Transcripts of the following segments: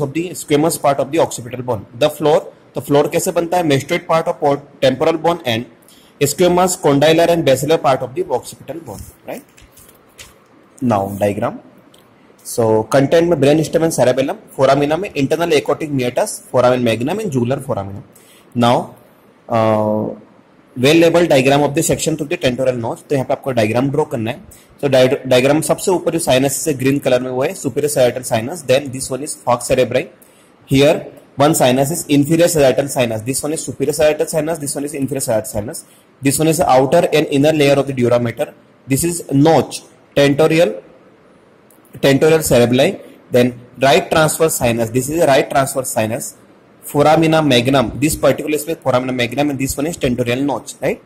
of the squamous part of the occipital bone. The floor, तो floor कैसे बनता है mastoid part of temporal bone and squamous condylar and basilar part of the occipital bone right now diagram so content में brain stem and cerebellum foramina में aortic meatus foramen magnum and jugular foramina now uh, well label diagram of the section to the nose तो यहाँ पे आपको diagram draw करना है। तो diagram सबसे ऊपर जो साइनस से ग्रीन कलर में वो है superior sagittal sinus then this one is falx cerebri here one sinus is inferior sagittal sinus this one is superior sagittal sinus this one is inferior sagittal sinus this one is outer and inner layer of the dura mater this is notch tentorial tentorial cerebelli then right transverse sinus this is right transverse sinus foramina magnum. This particular space foramina magnum and this one is tentorial notch, right?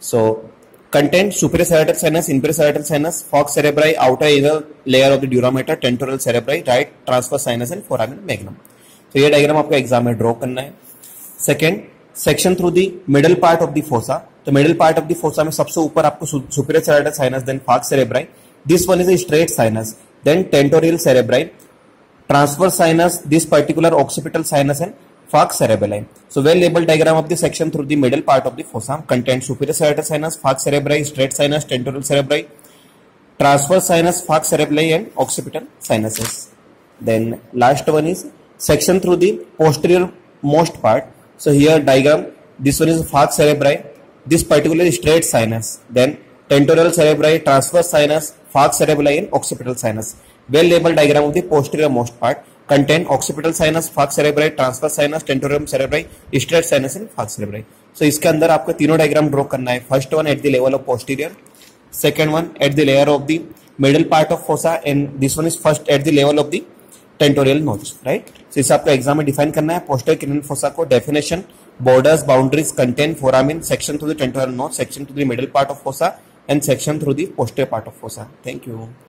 So content superior sagittal sinus, inferior sagittal sinus, falx cerebri, outer inner layer of the dura mater, tentorial cerebri, right transverse sinus and foramina magnum. तो ये diagram आपको exam में draw करना है second section through the middle part of the fossa तो middle part of the fossa में सबसे ऊपर आपको superior cerebral sinus then falx cerebri this one is a straight sinus then tentorial cerebri transverse sinus this particular occipital sinus falx cerebelli. So well labeled diagram of the section through the middle part of the fossa contains superior sagittal sinus, falx cerebri, straight sinus, tentorial cerebri, transverse sinus, falx cerebelli and occipital sinuses. Then last one is section through the posterior most part. So here diagram, this one is falx cerebri, this particular straight sinus, then tentorial cerebri, transverse sinus, falx cerebelli and occipital sinus. Well labeled diagram of the posterior most part contain occipital sinus, falx cerebri, transverse sinus, tentorium cerebri, straight sinus and falx cerebri. So इसके अंदर आपको तीनों diagram draw करना है first one at the level of posterior second one at the layer of the middle part of fossa and this one is first at the level of the tentorial notch right so इसे आपको exam में define करना है posterior cranial fossa को definition borders boundaries contain foramen section through the tentorial notch section through the middle part of fossa and section through the posterior part of fossa thank you